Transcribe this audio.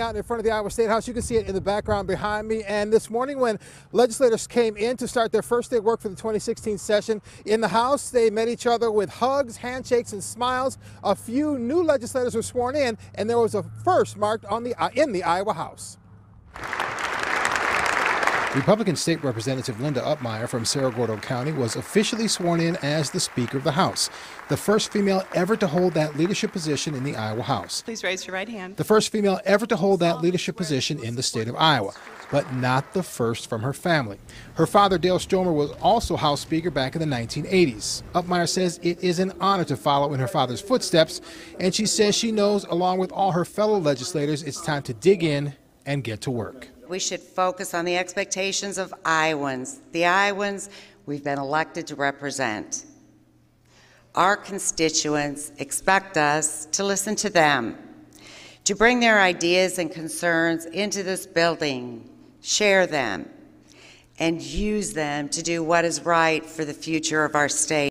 out in front of the Iowa State House. You can see it in the background behind me. And this morning, when legislators came in to start their first day of work for the 2016 session in the House, they met each other with hugs, handshakes, and smiles. A few new legislators were sworn in, and there was a first marked on the uh, in the Iowa House. Republican State Representative Linda Upmeyer from Cerro Gordo County was officially sworn in as the Speaker of the House, the first female ever to hold that leadership position in the Iowa House. Please raise your right hand. The first female ever to hold that leadership position in the state of Iowa, but not the first from her family. Her father, Del Stromer, was also House Speaker back in the 1980s. Upmeyer says it is an honor to follow in her father's footsteps, and she says she knows, along with all her fellow legislators, it's time to dig in and get to work. We should focus on the expectations of Iowans, the Iowans we've been elected to represent. Our constituents expect us to listen to them, to bring their ideas and concerns into this building, share them, and use them to do what is right for the future of our state.